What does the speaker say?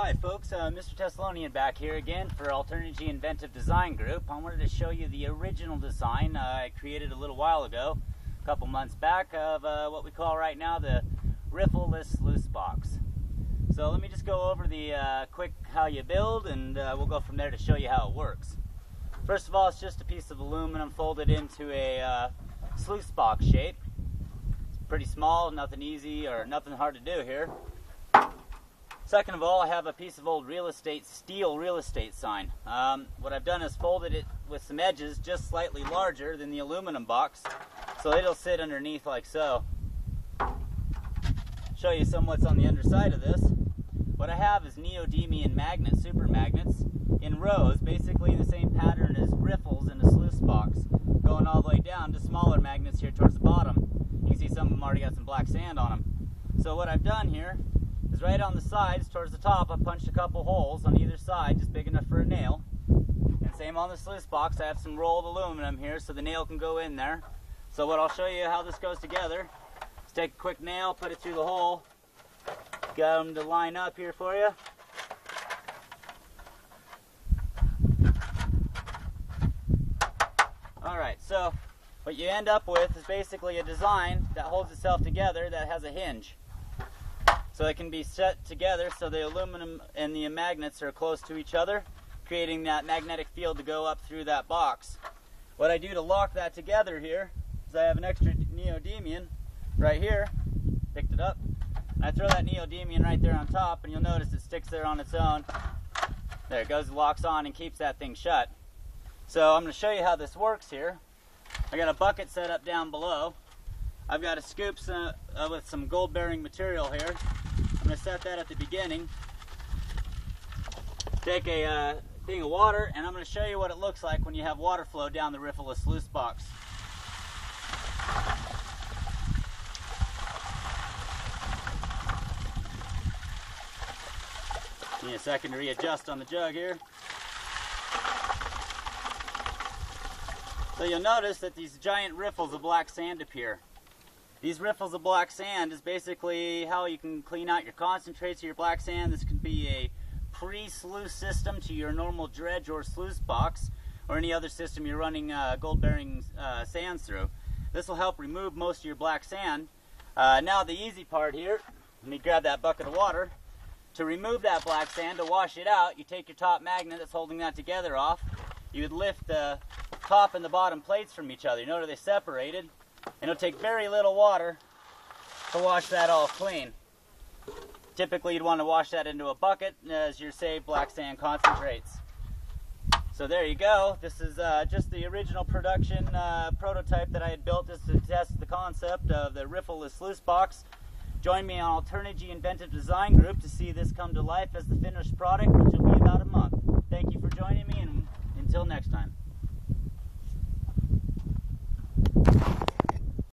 Hi folks, uh, Mr. Teslonian back here again for Alternergy Inventive Design Group. I wanted to show you the original design uh, I created a little while ago, a couple months back, of uh, what we call right now the riffleless sluice box. So let me just go over the uh, quick how you build and uh, we'll go from there to show you how it works. First of all, it's just a piece of aluminum folded into a uh, sluice box shape. It's pretty small, nothing easy or nothing hard to do here. Second of all, I have a piece of old real estate, steel real estate sign. Um, what I've done is folded it with some edges just slightly larger than the aluminum box, so it'll sit underneath like so. Show you some what's on the underside of this. What I have is neodymium magnet, super magnets, in rows, basically the same pattern as riffles in a sluice box, going all the way down to smaller magnets here towards the bottom. You can see some of them already got some black sand on them. So what I've done here is right on the sides towards the top. I punched a couple holes on either side just big enough for a nail. And same on the sluice box. I have some rolled aluminum here so the nail can go in there. So what I'll show you how this goes together. Is take a quick nail put it through the hole. Got them to line up here for you. Alright so what you end up with is basically a design that holds itself together that has a hinge so they can be set together so the aluminum and the magnets are close to each other, creating that magnetic field to go up through that box. What I do to lock that together here is I have an extra neodymium right here, picked it up, I throw that neodymium right there on top and you'll notice it sticks there on its own. There it goes, locks on and keeps that thing shut. So I'm going to show you how this works here. I got a bucket set up down below. I've got a scoop uh, with some gold bearing material here. I'm going to set that at the beginning. Take a uh, thing of water, and I'm going to show you what it looks like when you have water flow down the riffleless sluice box. Need a second to readjust on the jug here. So you'll notice that these giant riffles of black sand appear. These riffles of black sand is basically how you can clean out your concentrates of your black sand. This could be a pre-sluice system to your normal dredge or sluice box or any other system you're running uh, gold-bearing uh, sands through. This will help remove most of your black sand. Uh, now the easy part here, let me grab that bucket of water. To remove that black sand, to wash it out, you take your top magnet that's holding that together off. You would lift the top and the bottom plates from each other. You notice they separated and it'll take very little water to wash that all clean. Typically you'd want to wash that into a bucket as your saved black sand concentrates. So there you go. This is uh, just the original production uh, prototype that I had built just to test the concept of the riffleless sluice box. Join me on Alternergy Inventive Design Group to see this come to life as the finished product, which will be about a month.